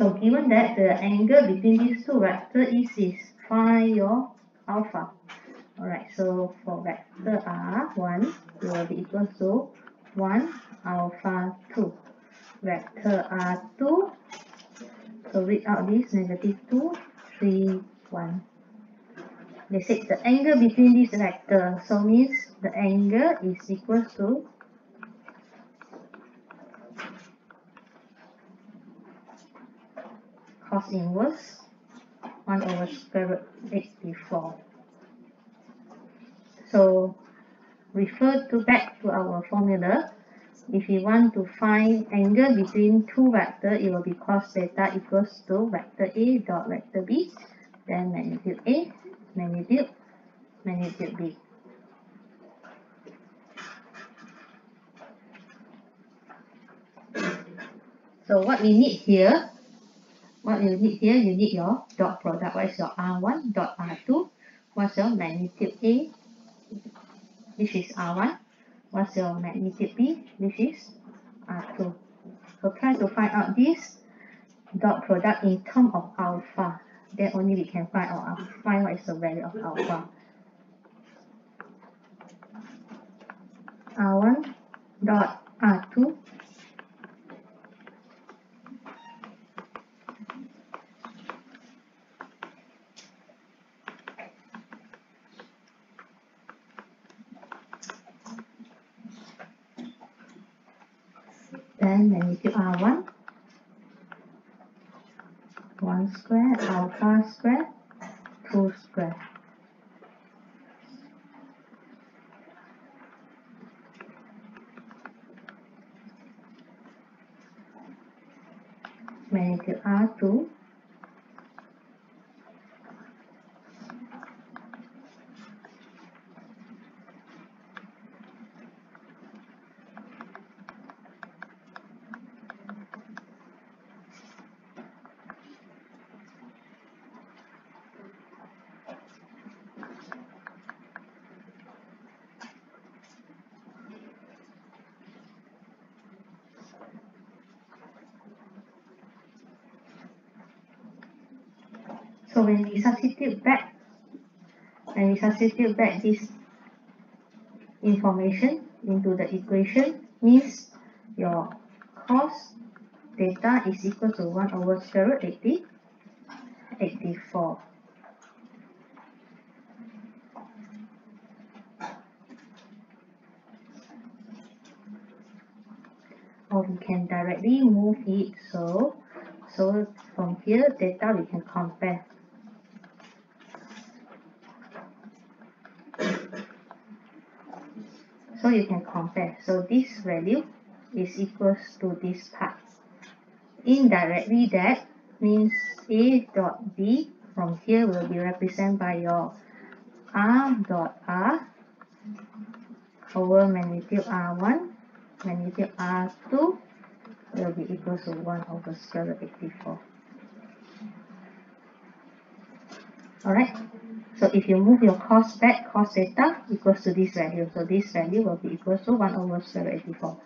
So given that the angle between these two vectors is, is find your alpha. Alright, so for vector R1 will be equal to 1 alpha 2. Vector R2, so read out this negative 2, 3, 1. They said the angle between these vectors, so means the angle is equal to cos inverse 1 over square root 84. So refer to back to our formula. If you want to find angle between two vectors, it will be cos theta equals to vector A dot vector B, then magnitude A, magnitude, magnitude B. So what we need here what you need here, you need your dot product. What is your R1 dot R2? What's your magnitude A, This is R1? What's your magnitude B, This is R2? So try to find out this dot product in term of alpha. Then only we can find out uh, find what is the value of alpha. R1 dot R2 then magnitude R1 1 square alpha square 2 square. Magnitude R2 So when we substitute back, when we substitute back this information into the equation, means your cos theta is equal to 1 over square root 80, 84. Or we can directly move it so so from here data we can compare so you can compare. So this value is equals to this part. Indirectly that means a dot b from here will be represented by your r dot r over magnitude r1 magnitude r2 will be equal to 1 over square root 84 alright so if you move your cos back, cos theta equals to this value. So this value will be equal to 1 over square root 84.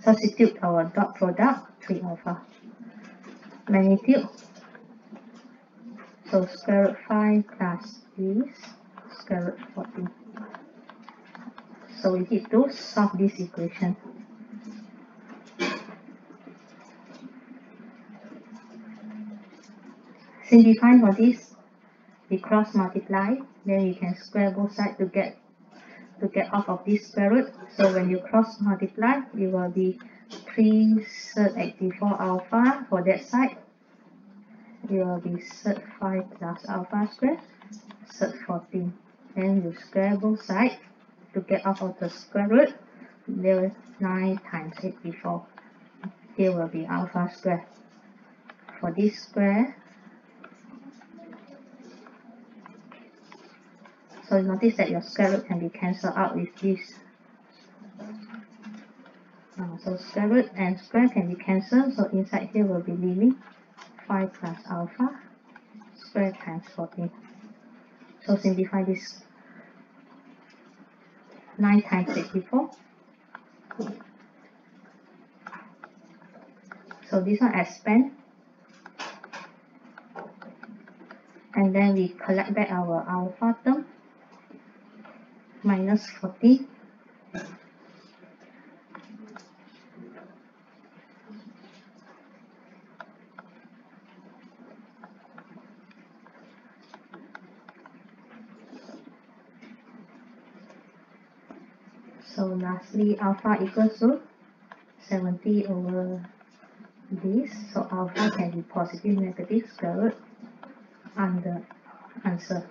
Substitute our dot product, 3 alpha. Magnitude. So square root 5 plus this, square root 14. So we need to solve this equation. Simplify for this we cross multiply then we can square both sides to get to get off of this square root. So when you cross multiply it will be 3 third 84 alpha for that side. It will be third 5 plus alpha square third 14 then you square both sides to get off of the square root there is 9 times 84 here will be alpha square. For this square So you notice that your square root can be cancelled out with this. Uh, so square root and square can be cancelled. So inside here will be leaving 5 plus alpha square times 14. So simplify this 9 times 64. So this one expand and then we collect back our alpha term minus 40 So lastly, alpha equals to 70 over this. So alpha can be positive, negative, square root, and the answer.